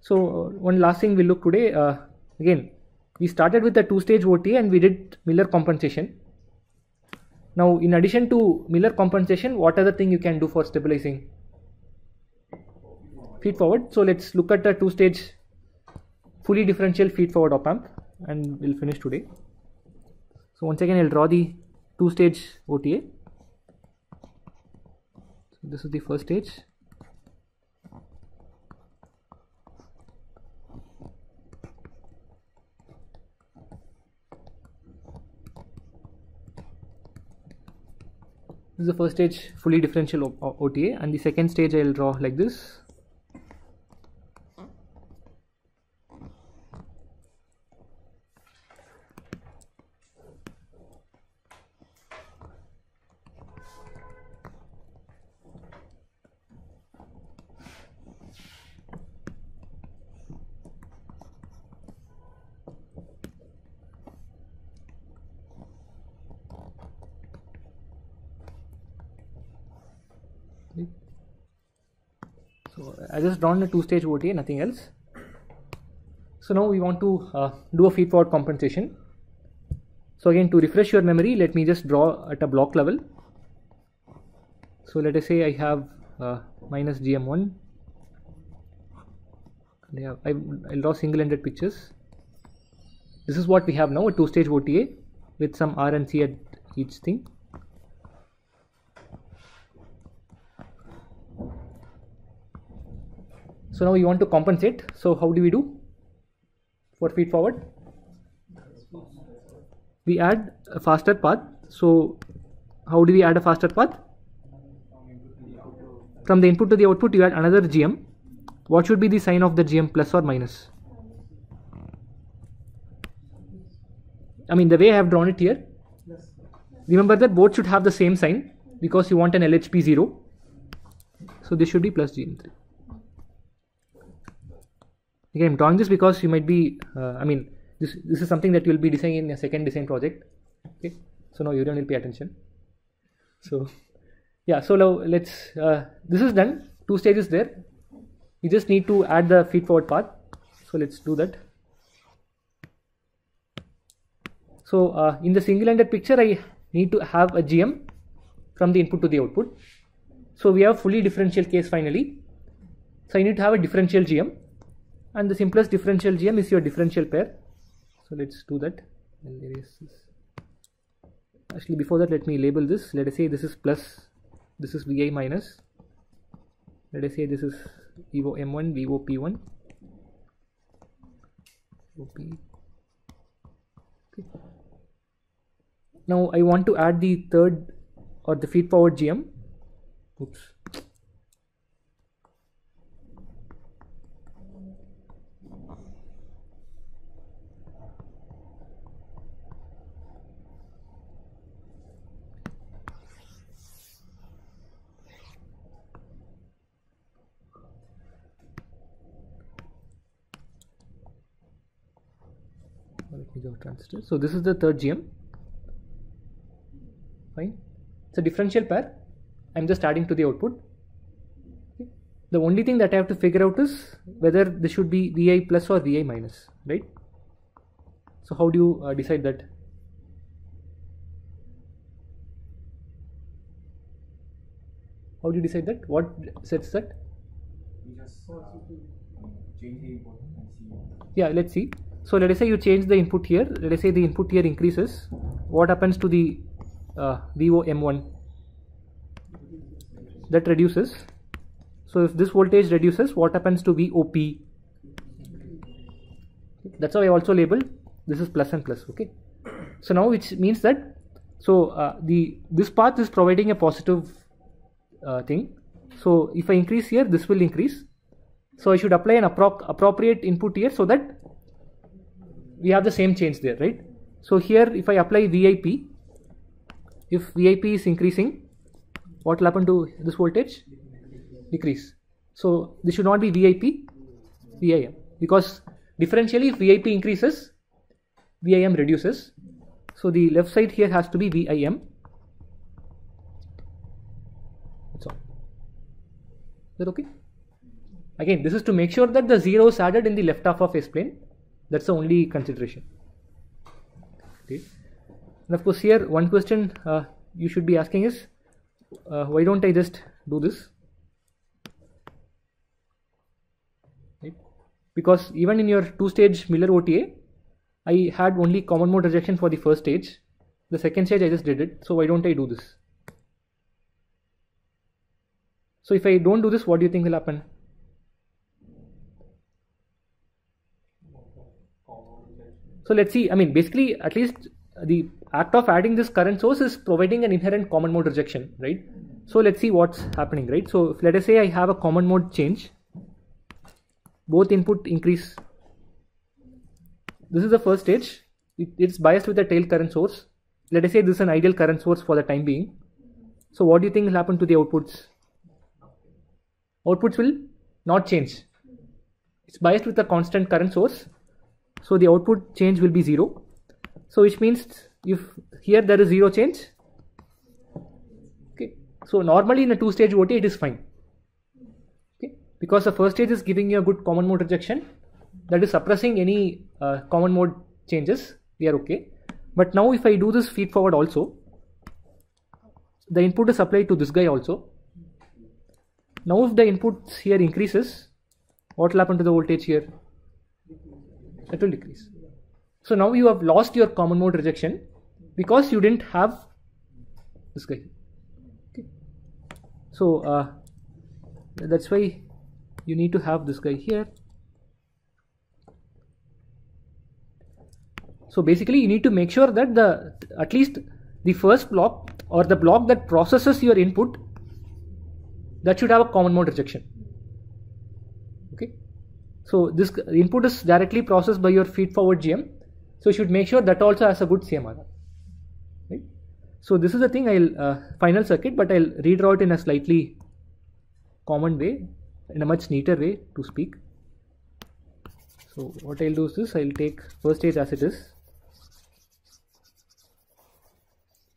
So one last thing we'll look today. Uh, again, we started with the two-stage OTA and we did Miller compensation. Now, in addition to Miller compensation, what other thing you can do for stabilizing? Feed forward. So let's look at the two-stage fully differential feed forward op amp and we'll finish today. So once again, I'll draw the two-stage OTA. So this is the first stage. This is the first stage fully differential o- OTA and the second stage I'll draw like this. So I drawn a two-stage OTA, nothing else. So now we want to uh, do a feed-forward compensation. So again, to refresh your memory, let me just draw at a block level. So let us say I have uh, minus GM1. Yeah, I I, draw single-ended pictures. This is what we have now, a two-stage OTA with some R and C at each thing. So now we want to compensate. So how do we do for feed forward? We add a faster path. So how do we add a faster path? From the input to the output, you add another GM. What should be the sign of the GM plus or minus? I mean the way I have drawn it here. Remember that both should have the same sign because you want an LHP 0. So this should be plus GM3 again i'm drawing this because you might be uh, i mean this this is something that you'll be designing in a second design project. Okay so now you don't need to pay attention. So yeah so now let's uh, this is done. Two stages there. You just need to add the feed forward path. So let's do that. So uh, in the single ended picture i need to have a gm from the input to the output. So we have fully differential case finally. So i need to have a differential gm and the simplest differential GM is your differential pair. So let's do that. Actually, before that, let me label this. Let us say this is plus, this is Vi minus. Let us say this is Evo M1, Vivo P1. OP. Okay. Now I want to add the third or the feed forward GM. Oops. let me draw transistor. So this is the third GM. Fine. It's a differential pair. I'm just adding to the output. Okay. The only thing that I have to figure out is whether this should be Vi plus or Vi minus, right? So how do you uh, decide that? How do you decide that? What sets that? Just uh, change the input and see. Yeah, let's see. So let us say you change the input here. Let us say the input here increases. What happens to the uh, VO M1? That reduces. So if this voltage reduces, what happens to VOP? That's how I also labeled this is plus and plus. Okay. So now which means that so uh, the this path is providing a positive uh, thing. So if I increase here, this will increase. So I should apply an appro appropriate input here so that we have the same change there, right? So here if I apply VIP, if VIP is increasing, what will happen to this voltage? Decrease. So this should not be VIP, VIM because differentially if VIP increases, VIM reduces. So the left side here has to be VIM. That's all. Is that okay? again this is to make sure that the 0 is added in the left half of S plane that's the only consideration. Okay. And of course here one question uh, you should be asking is uh, why don't I just do this? Right? because even in your two stage Miller OTA I had only common mode rejection for the first stage. The second stage I just did it. So why don't I do this? So if I don't do this what do you think will happen so let's see. I mean basically at least the act of adding this current source is providing an inherent common mode rejection right? So let's see what's happening right? So let us say I have a common mode change both input increase. This is the first stage. It, it's biased with the tail current source. Let us say this is an ideal current source for the time being. So what do you think will happen to the outputs? Outputs will not change. It's biased with a constant current source so the output change will be 0 so which means if here there is 0 change okay. So normally in a two stage OTA it is fine. Okay. Because the first stage is giving you a good common mode rejection that is suppressing any uh, common mode changes we are okay. But now if I do this feed forward also the input is applied to this guy also. Now if the inputs here increases what will happen to the voltage here it will decrease. So now you have lost your common mode rejection because you didn't have this guy. Okay. So uh, that's why you need to have this guy here. So basically you need to make sure that the at least the first block or the block that processes your input that should have a common mode rejection so this input is directly processed by your feed forward gm so you should make sure that also has a good cmr right? So this is the thing i'll uh, final circuit but i'll redraw it in a slightly common way in a much neater way to speak. So what i'll do is this i'll take first stage as it is.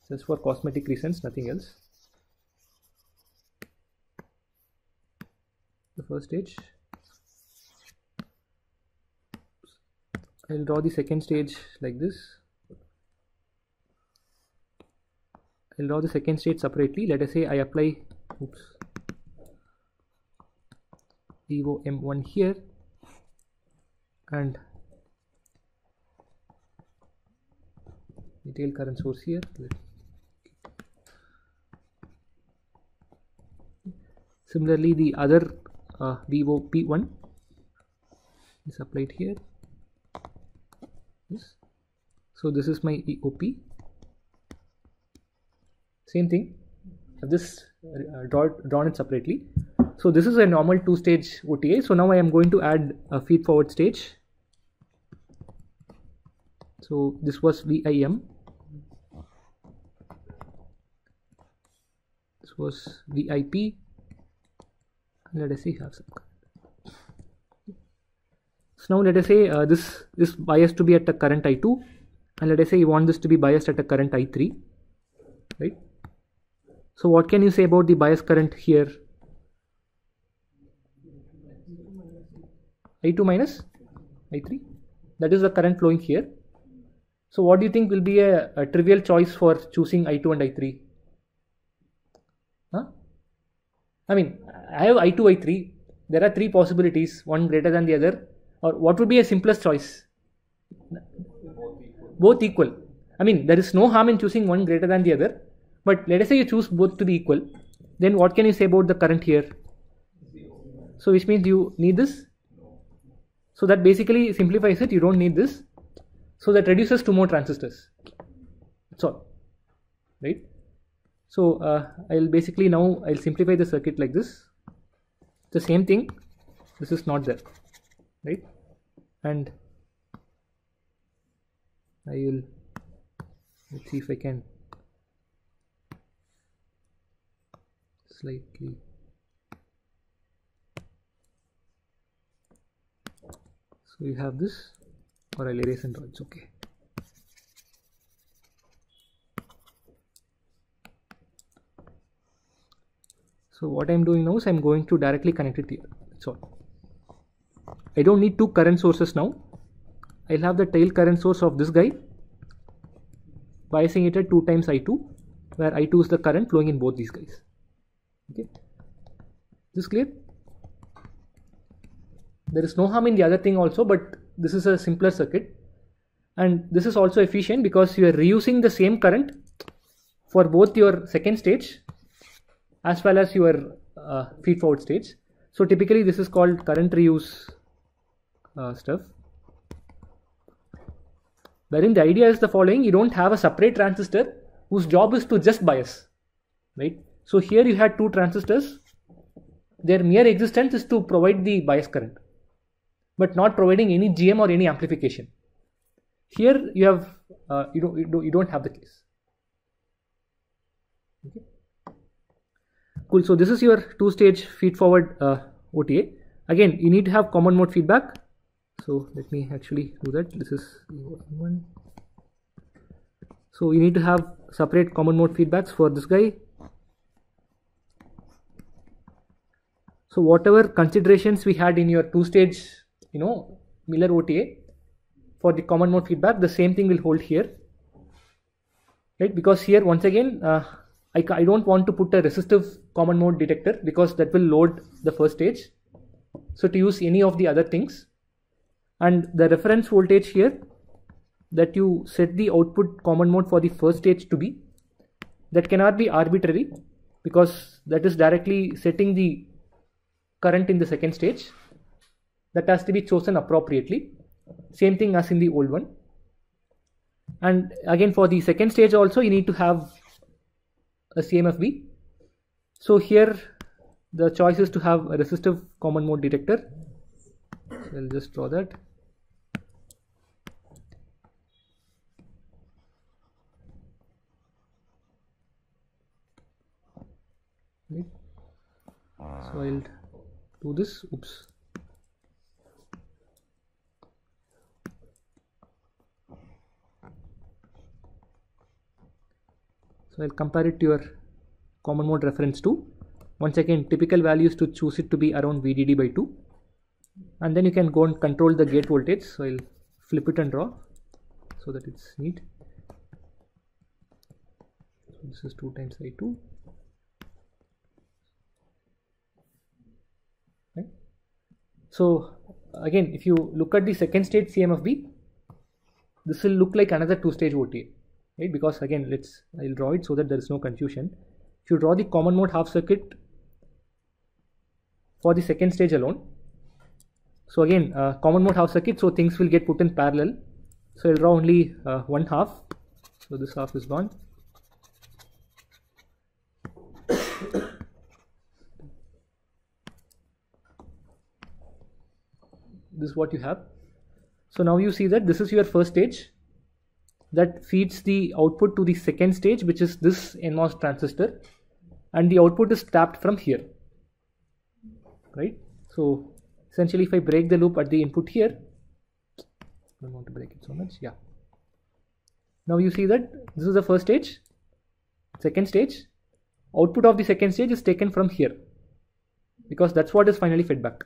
Just for cosmetic reasons nothing else. The first stage I'll draw the second stage like this. I'll draw the second stage separately. Let us say I apply oops Vivo M1 here. And detail current source here. Similarly the other uh, Vivo P1 is applied here yes. so this is my EOP same thing. I've just uh, draw, drawn it separately. So this is a normal two stage OTA so now I am going to add a feed forward stage. So this was VIM this was VIP let us see. Have some so now let us say uh, this is biased to be at a current I2 and let us say you want this to be biased at a current I3 right? So what can you say about the bias current here? I2 minus I3 that is the current flowing here. So what do you think will be a, a trivial choice for choosing I2 and I3 huh? I mean I have I2 I3 there are three possibilities one greater than the other or what would be a simplest choice? Both equal. I mean there is no harm in choosing one greater than the other. But let us say you choose both to be equal. Then what can you say about the current here? So which means you need this. So that basically simplifies it. You don't need this. So that reduces two more transistors. That's all. Right? So uh, I'll basically now I'll simplify the circuit like this. The same thing. This is not there. Right and I will let's see if I can slightly so you have this or I'll erase and it's okay. So what I'm doing now is I'm going to directly connect it here that's all I don't need two current sources now. I'll have the tail current source of this guy biasing it at 2 times I2 where I2 is the current flowing in both these guys. Okay, this clear? There is no harm in the other thing also, but this is a simpler circuit and this is also efficient because you are reusing the same current for both your second stage as well as your uh, feed forward stage. So typically this is called current reuse stuff. Wherein the idea is the following, you don't have a separate transistor whose job is to just bias, right? So here you had two transistors, their mere existence is to provide the bias current, but not providing any GM or any amplification. Here you have, uh, you, don't, you, don't, you don't have the case. Okay. Cool, so this is your two stage feed forward uh, OTA. Again, you need to have common mode feedback so let me actually do that. This is one. So you need to have separate common mode feedbacks for this guy. So whatever considerations we had in your two stage you know Miller OTA for the common mode feedback the same thing will hold here. Right? Because here once again uh, I, I don't want to put a resistive common mode detector because that will load the first stage. So to use any of the other things and the reference voltage here that you set the output common mode for the first stage to be that cannot be arbitrary because that is directly setting the current in the second stage. That has to be chosen appropriately. Same thing as in the old one. And again for the second stage also you need to have a CMFB so here the choice is to have a resistive common mode detector. I'll just draw that right so I'll do this. Oops. So I'll compare it to your common mode reference 2 once again typical values to choose it to be around VDD by 2 and then you can go and control the gate voltage. So I'll flip it and draw so that it's neat. So this is 2 times I2 right so again if you look at the second stage CMFB this will look like another two stage OTA right? Because again let's I'll draw it so that there is no confusion. If you draw the common mode half circuit for the second stage alone so again uh, common mode half circuit so things will get put in parallel. So I'll draw only uh, one half. So this half is gone this is what you have. So now you see that this is your first stage. That feeds the output to the second stage which is this NMOS transistor. And the output is tapped from here. Right? So essentially if I break the loop at the input here I don't want to break it so much. Yeah. Now you see that this is the first stage second stage. Output of the second stage is taken from here because that's what is finally fed back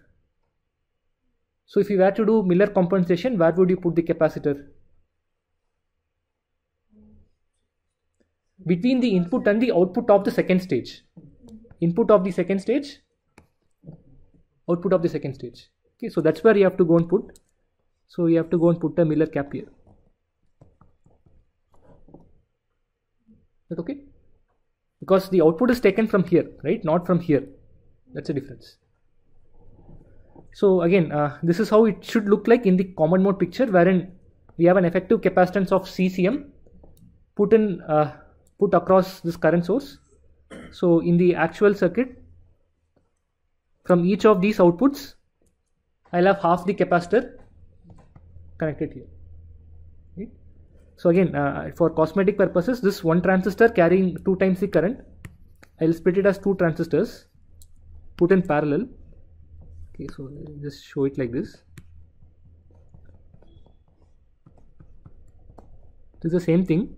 so if you were to do Miller compensation where would you put the capacitor? Between the input and the output of the second stage. Input of the second stage output of the second stage. Okay so that's where you have to go and put. So you have to go and put a Miller cap here. That okay? Because the output is taken from here right? Not from here. That's a difference so again uh, this is how it should look like in the common mode picture wherein we have an effective capacitance of CCM put in uh, put across this current source. So in the actual circuit from each of these outputs I'll have half the capacitor connected here. Right? so again uh, for cosmetic purposes this one transistor carrying two times the current I'll split it as two transistors put in parallel okay so just show it like this. It is the same thing.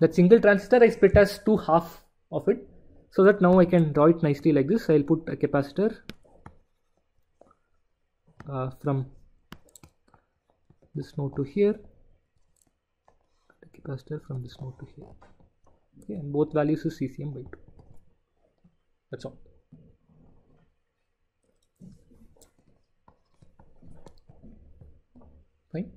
That single transistor I split as two half of it so that now I can draw it nicely like this. I'll put a capacitor uh, from this node to here capacitor from this node to here. Okay and both values is ccm by 2 that's all. Fine.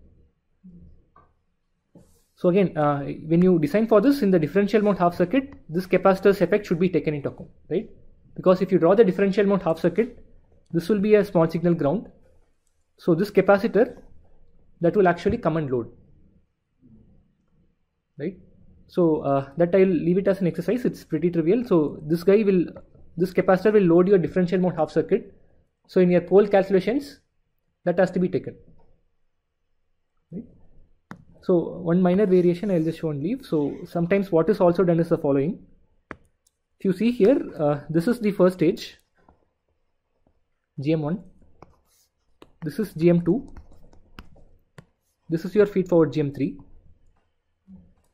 So again uh, when you design for this in the differential mode half circuit this capacitor's effect should be taken into account right? Because if you draw the differential mode half circuit this will be a small signal ground. So this capacitor that will actually come and load right? So uh, that I'll leave it as an exercise. It's pretty trivial. So this guy will this capacitor will load your differential mode half circuit. So in your pole calculations that has to be taken. Right? So one minor variation I'll just show and leave. So sometimes what is also done is the following. If you see here uh, this is the first stage GM1 this is GM2 this is your feed forward GM3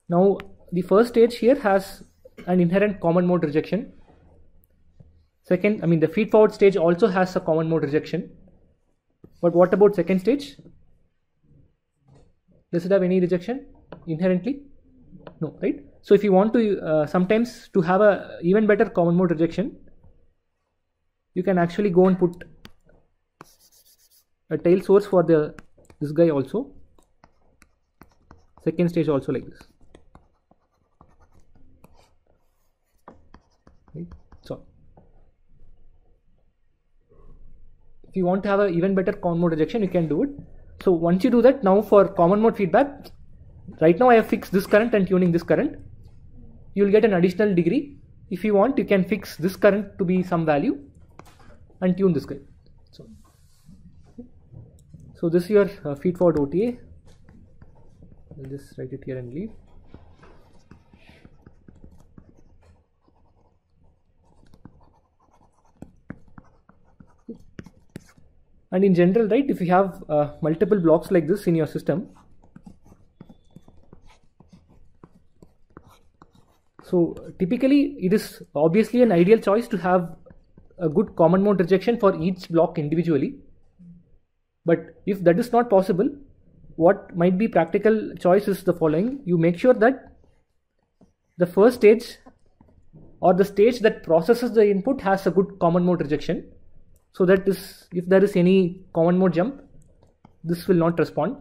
now the first stage here has an inherent common mode rejection second I mean the feed forward stage also has a common mode rejection. But what about second stage? Does it have any rejection inherently? No right? So if you want to uh, sometimes to have a even better common mode rejection you can actually go and put a tail source for the this guy also. Second stage also like this. Right? So if you want to have a even better common mode rejection you can do it. So once you do that now for common mode feedback right now I have fixed this current and tuning this current. You will get an additional degree. If you want you can fix this current to be some value and tune this current so so this is your uh, feed forward OTA I'll just write it here and leave and in general right if you have uh, multiple blocks like this in your system so typically it is obviously an ideal choice to have a good common mode rejection for each block individually. But if that is not possible what might be practical choice is the following. You make sure that the first stage or the stage that processes the input has a good common mode rejection so that this if there is any common mode jump this will not respond.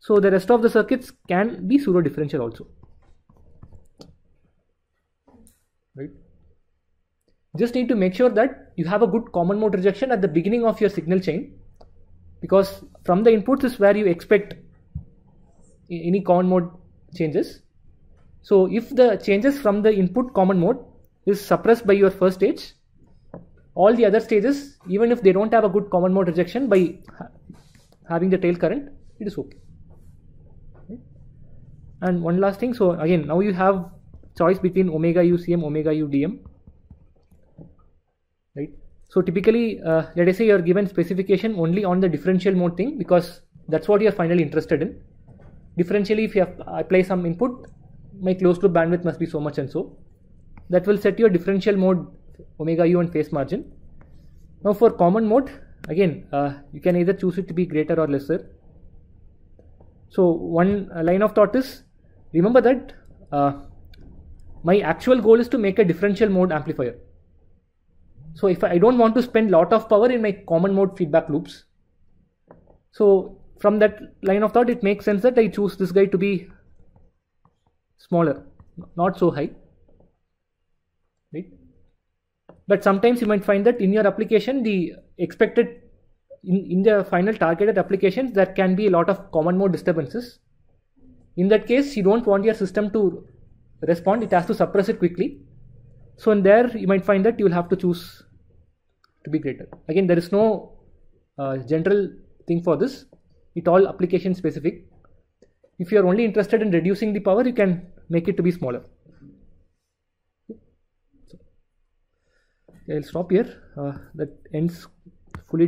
So the rest of the circuits can be pseudo differential also. Right? Just need to make sure that you have a good common mode rejection at the beginning of your signal chain because from the inputs is where you expect any common mode changes. So if the changes from the input common mode is suppressed by your first stage all the other stages even if they don't have a good common mode rejection by ha having the tail current it is okay. okay. And one last thing so again now you have choice between omega u cm omega u dm right? So typically uh, let us say you are given specification only on the differential mode thing because that's what you are finally interested in. Differentially if you apply some input my closed loop bandwidth must be so much and so. That will set your differential mode omega u and phase margin. Now for common mode again uh, you can either choose it to be greater or lesser. So one uh, line of thought is remember that uh, my actual goal is to make a differential mode amplifier. So if I don't want to spend a lot of power in my common mode feedback loops so from that line of thought it makes sense that I choose this guy to be smaller not so high. Right but sometimes you might find that in your application the expected in, in the final targeted applications there can be a lot of common mode disturbances. In that case you don't want your system to respond. It has to suppress it quickly. So in there you might find that you will have to choose to be greater. Again there is no uh, general thing for this. It all application specific. If you are only interested in reducing the power you can make it to be smaller so, i'll stop here. Uh, that ends fully